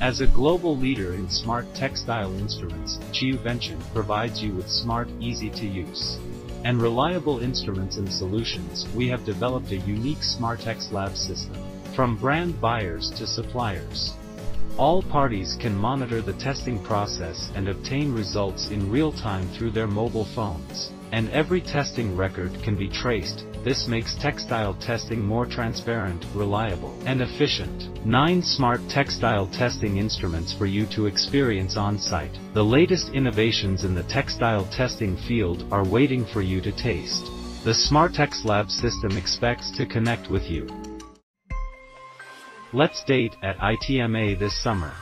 As a global leader in smart textile instruments, Chiuvention provides you with smart, easy-to-use, and reliable instruments and solutions. We have developed a unique SmarTexLab system, from brand buyers to suppliers. All parties can monitor the testing process and obtain results in real time through their mobile phones. And every testing record can be traced, this makes textile testing more transparent, reliable, and efficient. 9 smart textile testing instruments for you to experience on-site. The latest innovations in the textile testing field are waiting for you to taste. The SmarTexLab system expects to connect with you. Let's date at ITMA this summer.